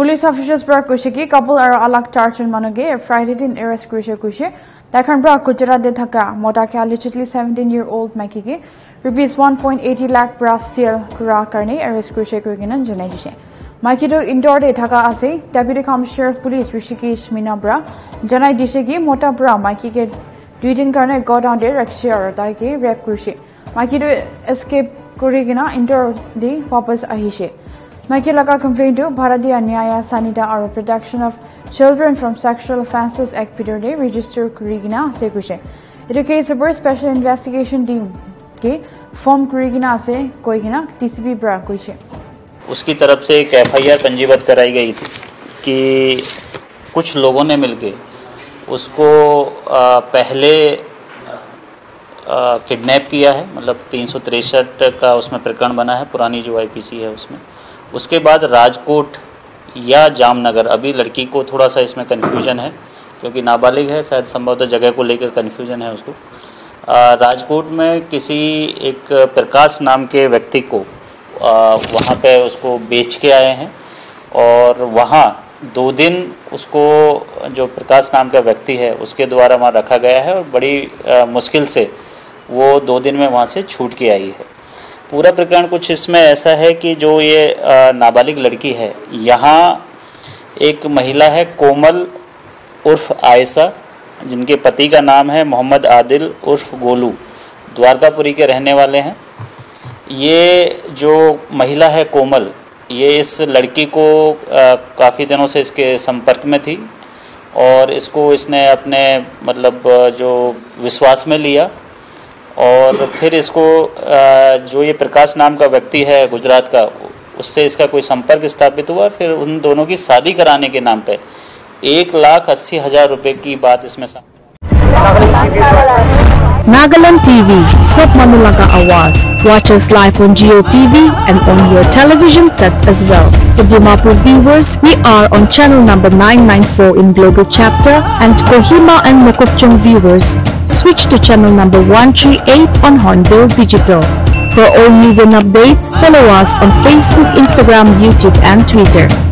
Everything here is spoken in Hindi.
পুলিচ অফিচাৰ্ছ পৰা কৈছে কি কাপুল আৰু আলাক চাৰজন মানুহকে ফ্ৰাইডে দিন এৰেষ্ট কৰিছে কৈছে তাইখন পৰা গুজৰাটে থকা মতাকে আলিচিটলি seventeen year old মাইকীকে rupees one point eighty lakh পৰা চিয়েল কৰাৰ কাৰণে এৰেষ্ট কৰিছে কৈ কিনে জনাই দিছে মাইকীটো ইণ্ডৰতে থকা আছে deputy commissioner of police Rishikesh Meena পৰা জনাই দিছে কি মতাৰ পৰা মাইকীকে দুইদিন কাৰণে গডাউনতে ৰাখিছে আৰু তাইকে ৰেপ কৰিছে মাইকীটো এস্কেপ কৰি কিনে ইণ্ডৰ দি ৱাপছ আহিছে Makilaka complained to Bharatiya Nyaya Sanita or Protection of Children from Sexual Offences Act Peter Day Register Kurigina Sekushe. a case upar Special Investigation Team के फॉर्म कुरीगिना से कोईगिना टीसीबी ब्रा कोईशे उसकी तरफ़ से एक एफआईआर पंजीबद्ध कराई गई थी कि कुछ लोगों ने मिलके उसको पहले किडनैप किया है मतलब तीन का उसमें प्रकरण बना है पुरानी जो आईपीसी है उसमें उसके बाद राजकोट या जामनगर। अभी लड़की को थोड़ा सा इसमें कन्फ्यूज़न है क्योंकि नाबालिग है शायद संभवतः जगह को लेकर कन्फ्यूज़न है उसको। आ, राजकोट में किसी एक प्रकाश नाम के व्यक्ति को वहाँ पे उसको बेच के आए हैं और वहाँ दो दिन उसको जो प्रकाश नाम का व्यक्ति है उसके द्वारा वहाँ रखा गया है और बड़ी आ, मुश्किल से वो दो दिन में वहाँ से छूट के आई है। पूरा प्रकरण कुछ इसमें ऐसा है कि जो ये नाबालिग लड़की है, यहाँ एक महिला है, कोमल उर्फ़ आयसा जिनके पति का नाम है मोहम्मद आदिल उर्फ़ गोलू, द्वारकापुरी के रहने वाले हैं। ये जो महिला है कोमल, ये इस लड़की को काफ़ी दिनों से इसके संपर्क में थी और इसको इसने अपने मतलब जो विश्वास में लिया और फिर इसको जो ये प्रकाश नाम का व्यक्ति है गुजरात का, उससे इसका कोई संपर्क स्थापित हुआ फिर उन दोनों की शादी कराने के नाम पे एक लाख अस्सी हज़ार रुपए की बात इसमें नागालैंड टीवी, सब मामला का आवाज़। Watch us live on Jio TV and on your television set as well for Dimapur viewers we are on channel number 994 in global chapter and Kohima and Mokokchung viewers switch to channel number 138 on Hornbill Digital. For all news and updates, follow us on Facebook, Instagram, YouTube and Twitter.